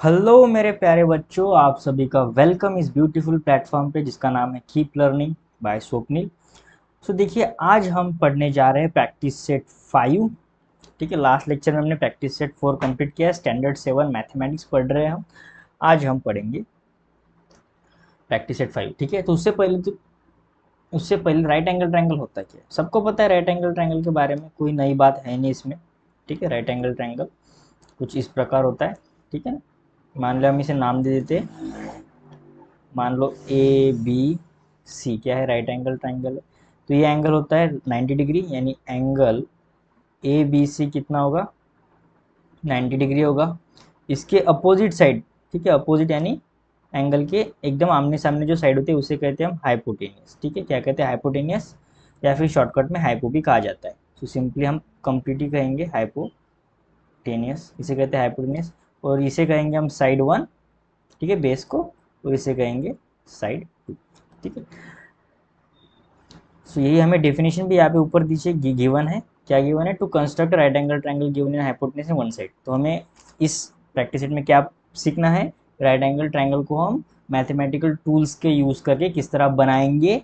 Hello मेरे प्यारे बच्चों, आप सभी का वेलकम इस ब्यूटीफुल प्लेटफॉर्म पे जिसका नाम है keep learning by Swapnil so देखिए, आज हम पढ़ने जा रहे हैं प्रैक्टिस सेट फाइव ठीक है लास्ट लेक्चर में हमने प्रैक्टिस सेट फोर कंप्लीट किया स्टैंडर्ड सेवन मैथमेटिक्स पढ़ रहे हैं हम। आज हम पढ़ेंगे प्रैक्टिस सेट फाइव ठीक है तो उससे पहले तो उससे पहले राइट एंगल ट्रायंगल होता क्या सबको पता है राइट एंगल ट्रायंगल के बारे में? कोई नई बात है नहीं इसमें। ठीक है राइट एंगल ट्रायंगल कुछ इस प्रकार होता है। ठीक है ना? मान लो हम इसे नाम दे देते मान लो ए बी सी क्या है? राइट एंगल ट्राइंगल तो ये एंगल होता है 90 डिग्री यानी एंगल ए बी सी कितना होगा? 90 डिग्री होगा। इसके अपोजिट साइड ठीक है? अपोजिट यानी एंगल के एकदम आमने सामने जो साइड होती है, उसे कहते हैं हम हाइपोटेनियस ठीक है? क्या कहते हैं? हाइपोटेनियस या फिर शॉर्टकट में हाइपो भी कहा जाता है। तो सिंपली हम कंप्लीट ही कहेंगे हाइपोटेनियस इसे कहते हैं हाइपोटेनियस और इसे कहेंगे हम साइड वन ठीक है बेस को, और इसे कहेंगे साइड टू ठीक है। सो यही हमें डेफिनेशन भी यहाँ पे ऊपर दीजिए गिवन है। क्या गिवन है? To construct right angle triangle given in hypotenuse in one side तो हमें इस प्रैक्टिस में क्या सीखना है? राइट एंगल ट्रायंगल को हम मैथमेटिकल टूल्स के यूज़ करके किस तरह बनाएँगे,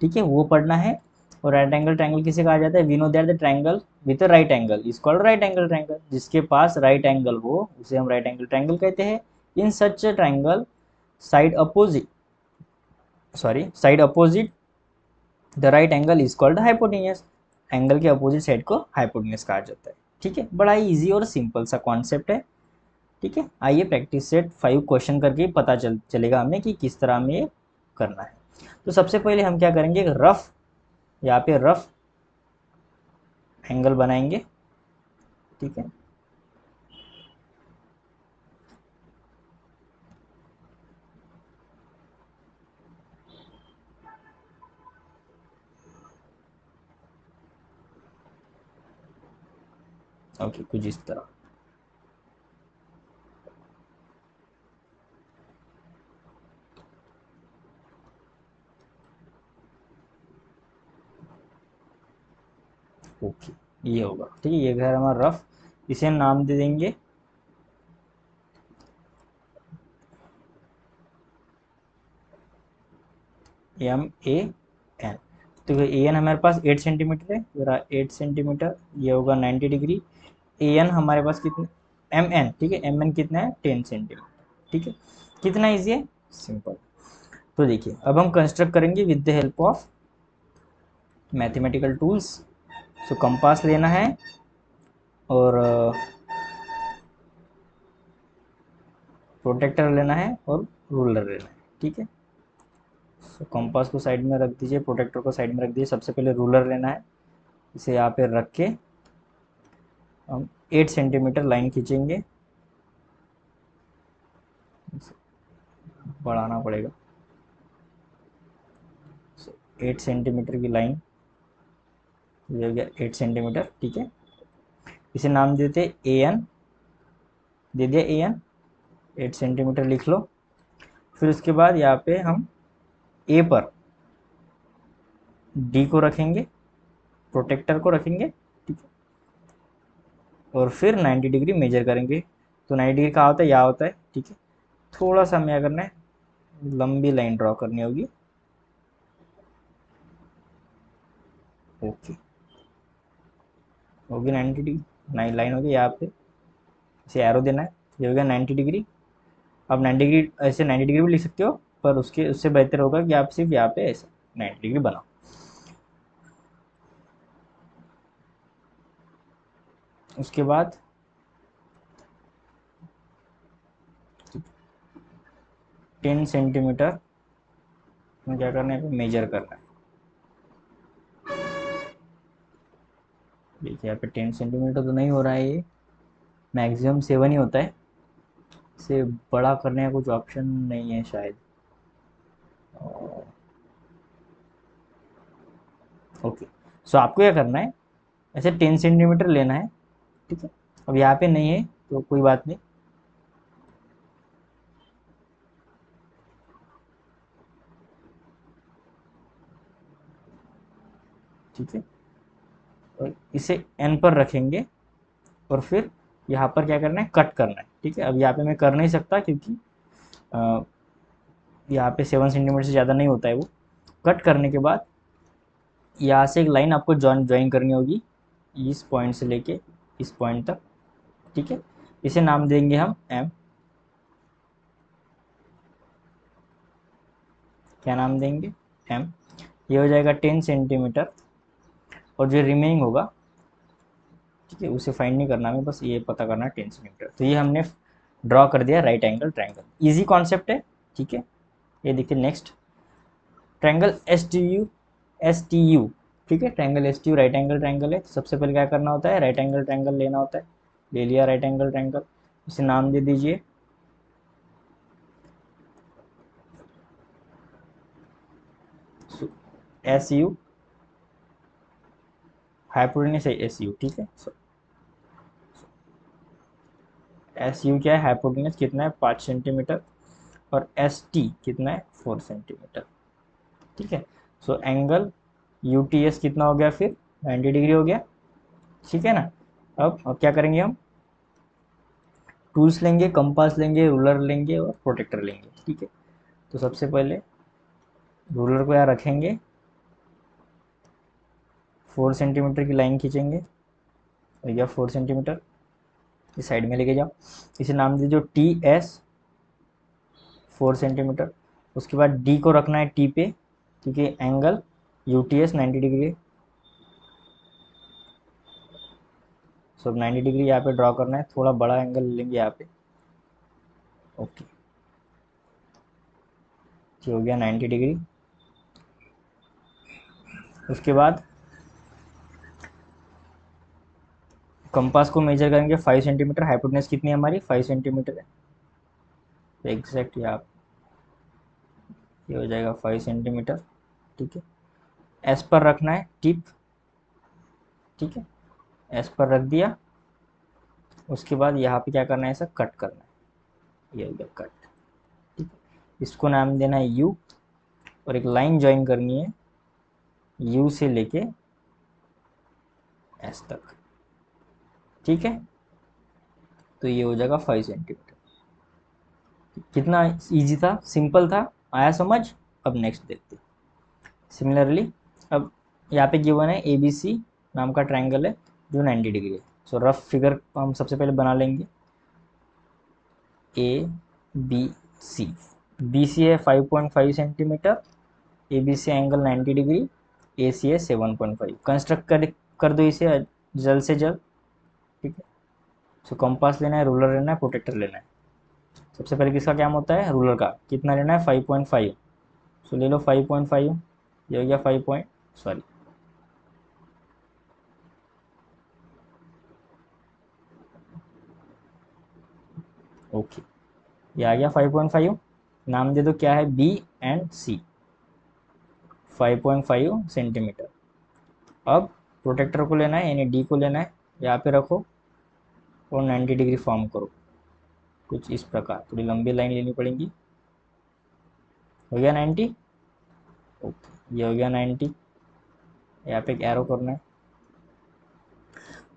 ठीक है, वो पढ़ना है। और राइट एंगल ट्रायंगल किसे कहा जाता है? We know that the triangle with right angle is called right angle triangle जिसके पास राइट एंगल हो, उसे हम राइट एंगल ट्रायंगल कहते हैं। In such triangle side opposite sorry side opposite the right angle is called hypotenuse angle के opposite side को hypotenuse कहा जाता है। ठीक है? बड़ा ईजी और सिंपल सा कॉन्सेप्ट है। ठीक है? आइए प्रैक्टिस सेट फाइव क्वेश्चन करके पता चल, चलेगा हमें कि किस तरह में ये करना है। तो सबसे पहले हम क्या करेंगे? रफ यहाँ पे रफ एंगल बनाएँगे ठीक है? ओके okay, कुछ इस तरह। ओके, ये होगा। ठीक है, ये घर हमारा रफ इसे हम नाम दे देंगे। एम ए एन तो ए एन हमारे पास एट सेंटीमीटर है पूरा एट सेंटीमीटर ये होगा नाइन्टी डिग्री ए एन हमारे पास कितने एम एन ठीक है एम एन कितना है? टेन सेंटीमीटर ठीक है, कितना ईजी है? सिंपल तो देखिए, अब हम कंस्ट्रक्ट करेंगे with the help of mathematical tools so compass लेना है और प्रोटेक्टर लेना है और रूलर लेना है, ठीक है? सो कंपास को साइड में रख दीजिए, प्रोटेक्टर को साइड में रख दीजिए। सबसे पहले रूलर लेना है, इसे यहाँ पे रख के हम एट सेंटीमीटर लाइन खींचेंगे। बढ़ाना पड़ेगा। एट सेंटीमीटर की लाइन ये हो गया एट सेंटीमीटर ठीक है? इसे नाम देते ए एन दे दिया ए एन एट सेंटीमीटर लिख लो। फिर उसके बाद यहाँ पे हम ए पर डी को रखेंगे प्रोटेक्टर को रखेंगे, ठीक है? और फिर 90 डिग्री मेजर करेंगे। तो 90 डिग्री कहाँ होता है? यहाँ होता है, ठीक है? थोड़ा सा हमें करना है लंबी लाइन ड्रॉ करनी होगी। ओके होगी नाइन्टी डिग्री। नाइन लाइन होगी यहाँ पे। इसे एरो देना है। ये हो गया नाइन्टी डिग्री। आप नाइन्टी डिग्री, ऐसे नाइन्टी डिग्री भी लिख सकते हो, पर उसके, उससे बेहतर होगा कि आप सिर्फ़ यहाँ पे ऐसे नाइन्टी डिग्री बनाओ। उसके बाद टेन सेंटीमीटर। में क्या करना है? मेजर करना है। देखिए यहाँ पे टेन सेंटीमीटर तो नहीं हो रहा है ये। मैक्सिमम सेवन ही होता है। से बड़ा करने का कुछ ऑप्शन नहीं है शायद। ओके सो आपको क्या करना है? ऐसे टेन सेंटीमीटर लेना है, ठीक है? अब यहाँ पे नहीं है तो कोई बात नहीं। ठीक है? इसे एन पर रखेंगे और फिर यहाँ पर क्या करना है? कट करना है। ठीक है? अब यहाँ पे मैं कर नहीं सकता क्योंकि यहाँ पे सेवन सेंटीमीटर से ज़्यादा नहीं होता है वो। कट करने के बाद यहाँ से एक लाइन आपको जॉइन ज्वाइन करनी होगी इस पॉइंट से लेके इस पॉइंट तक। ठीक है? इसे नाम देंगे हम एम क्या नाम देंगे? एम ये हो जाएगा टेन सेंटीमीटर और जो रिमेनिंग होगा ठीक है, उसे फाइंड नहीं करना, हमें बस ये पता करना है टेन सेंटीमीटर तो ये हमने ड्रॉ कर दिया right angle triangle easy concept है, ठीक है? ये देखिए next triangle S T U S T U ठीक है? Triangle S T U right angle triangle है। सबसे पहले क्या करना होता है? राइट एंगल ट्रायंगल लेना होता है। ले लिया राइट एंगल ट्रायंगल इसे नाम दे दीजिए। एस यू हाइपोटेनियस है एस यू ठीक है? एस यू क्या है? हाइपोटेनियस कितना है? पाँच सेंटीमीटर और एस टी कितना है? फोर सेंटीमीटर, ठीक है? So angle U T S कितना हो गया फिर? नाइन्टी डिग्री हो गया, ठीक है ना? अब अब क्या करेंगे हम? टूल्स लेंगे, कंपास लेंगे, रूलर लेंगे और प्रोटेक्टर लेंगे, ठीक है? तो सबसे पहले रूलर को यहाँ रखेंगे। फोर सेंटीमीटर की लाइन खींचेंगे। हो फोर सेंटीमीटर, इस साइड में लेके जाओ। इसे नाम दीजिए टी एस फोर सेंटीमीटर। उसके बाद डी को रखना है टी पे क्योंकि angle U T S ninety degree. So ninety degree यहाँ पे ड्रॉ करना है। थोड़ा बड़ा एंगल लेंगे यहाँ पे। ओके। हो गया नाइन्टी डिग्री। उसके बाद कंपास को मेजर करेंगे फाइव सेंटीमीटर हाइपोटनेस कितनी है हमारी? फाइव सेंटीमीटर है। एग्जैक्ट यहाँ ये हो जाएगा फाइव सेंटीमीटर ठीक है? एस पर रखना है टिप ठीक है? एस पर रख दिया। उसके बाद यहाँ पे क्या करना है, ऐसा कट करना है। ये हो गया कट ठीक है? इसको नाम देना है यू और एक लाइन ज्वाइन करनी है यू से लेके एस तक। ठीक है? तो ये हो जाएगा फाइव सेंटीमीटर कितना इजी था? सिंपल था. आया समझ? अब नेक्स्ट देखते सिमिलरली अब यहाँ पे गिवन है ए बी सी नाम का ट्रायंगल है, जो 90 डिग्री है. सो रफ फिगर हम सबसे पहले बना लेंगे. ए बी सी बी सी है 5.5 centimetre A B C angle 90 degree A C है 7.5 कंस्ट्रक्ट कर कर दो इसे जल्द से जल्द. सो कंपास लेना है रूलर लेना है प्रोटेक्टर लेना है। सबसे पहले किसका क्या होता है? रूलर का। कितना लेना है? फाइव पॉइंट फाइव सो ले लो फाइव पॉइंट फाइव ये हो गया फाइव पॉइंट सॉरी ओके ये आ गया फाइव पॉइंट फाइव नाम दे दो, क्या है? B and C five point five centimetre अब प्रोटेक्टर को लेना है, यानी डी को लेना है। यहाँ पे रखो। और 90 डिग्री फॉर्म करो। कुछ इस प्रकार। थोड़ी लंबी लाइन लेनी पड़ेगी। हो गया 90 ओके ये हो गया 90 यहाँ पे एक एरो करना है।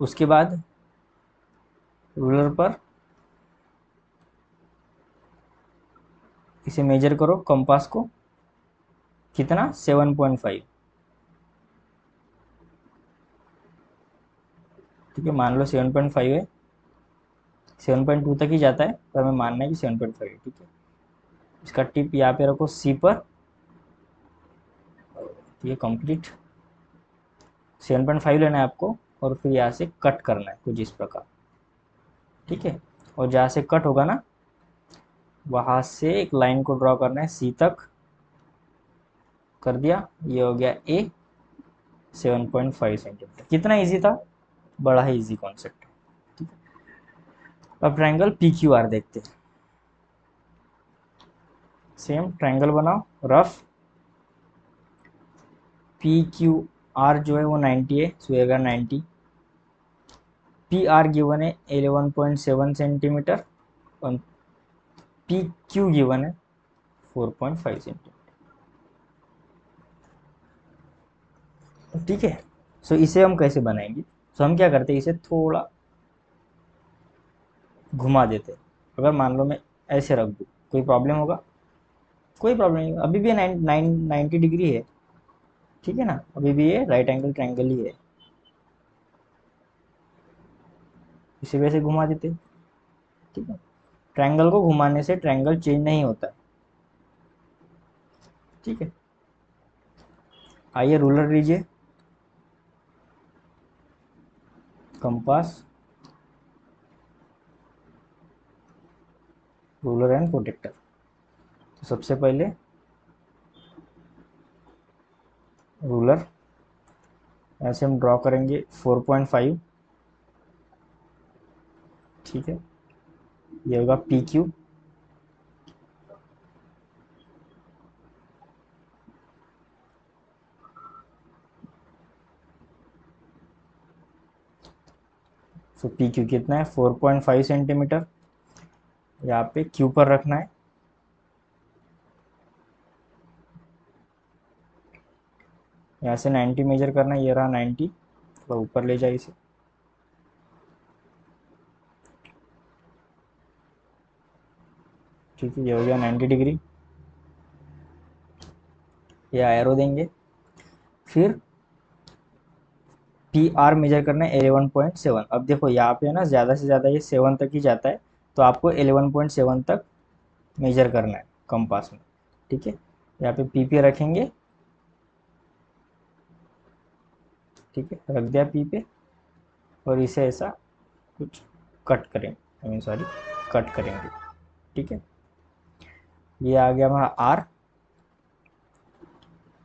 उसके बाद रूलर पर इसे मेजर करो कंपास को। कितना? 7.5 ठीक है, मान लो सेवन पॉइंट फाइव है। सेवन पॉइंट टू तक ही जाता है, पर हमें मानना है कि सेवन पॉइंट फाइव, ठीक है? इसका टिप यहाँ पे रखो सी पर। ये कंप्लीट सेवन पॉइंट फाइव लेना है आपको, और फिर यहाँ से कट करना है, कुछ इस प्रकार। ठीक है? और जहाँ से कट होगा ना, वहाँ से एक लाइन को ड्रॉ करना है सी तक। कर दिया, ये हो गया A seven point five centimetre. कितना इजी था? बड़ा ही इजी कॉन्सेप्ट अब ट्रायंगल पी क्यू आर देखते हैं। सेम ट्रायंगल बनाओ रफ पी क्यू आर जो है वो 90 है सुएगा 90 पी आर गिवन है 11.7 सेंटीमीटर और पी क्यू गिवन है 4.5 सेंटीमीटर ठीक है? सो इसे हम कैसे बनाएँगे? तो हम क्या करते हैं? इसे थोड़ा घुमा देते। अगर मान लो मैं ऐसे रख दूँ, कोई प्रॉब्लम होगा? कोई प्रॉब्लम नहीं अभी भी नाइन नाइन, नाइन्टी डिग्री है। ठीक है ना? अभी भी ये राइट एंगल ट्रायंगल ही है। इसी वजह घुमा देते। ठीक है? ट्रायंगल को घुमाने से ट्रायंगल चेंज नहीं होता। ठीक है? आइए रूलर लीजिए। कंपास रूलर एंड प्रोटेक्टर तो सबसे पहले रूलर ऐसे हम ड्रॉ करेंगे 4.5 ठीक है? ये होगा P Q so P Q कितना है? 4.5 सेंटीमीटर यहाँ पे क्यू पर रखना है। यहाँ से 90 मेजर करना है, ये रहा 90 थोड़ा ऊपर ले जाए इसे। ठीक है, ये हो गया 90 डिग्री ये एरो देंगे। फिर पी आर मेजर करना है एलेवन पॉइंट सेवन अब देखो, यहाँ पे है ना, ज़्यादा से ज़्यादा ये सेवन तक ही जाता है। तो आपको एलेवन पॉइंट सेवन तक मेजर करना है कंपास में, ठीक है? यहाँ पे पी पे रखेंगे, ठीक है? रख दिया पी पे और इसे ऐसा कुछ कट करेंगे आई मीन सॉरी कट करेंगे, ठीक है? ये आ गया हमारा आर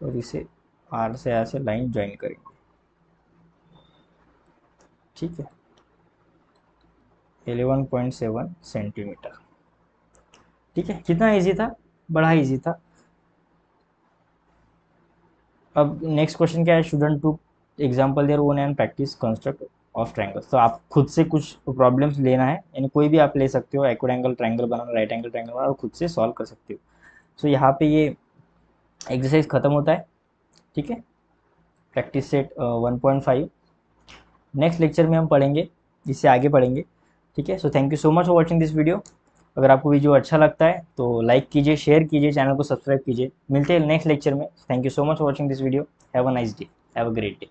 और इसे आर से ऐसे लाइन ज्वाइन करेंगे, ठीक है? 11.7 सेंटीमीटर। ठीक है कितना इजी था? बड़ा इजी था। अब नेक्स्ट क्वेश्चन क्या है? Student to example their own and practice construct of triangles तो आप खुद से कुछ प्रॉब्लम्स लेना है। यानी कोई भी आप ले सकते हो एक्ड एंगल ट्रायंगल बनाना राइट एंगल ट्रायंगल बनाना खुद से सॉल्व कर सकते हो। सो so, यहाँ पे ये एक्सरसाइज खत्म होता है। ठीक है? Practice set one point five next lecture में हम पढ़ेंगे इससे आगे पढ़ेंगे। ठीक है? So thank you so much for watching this video अगर आपको वीडियो अच्छा लगता है तो लाइक कीजिए शेयर कीजिए चैनल को सब्सक्राइब कीजिए. मिलते हैं नेक्स्ट लेक्चर में. Thank you so much for watching this video have a nice day have a great day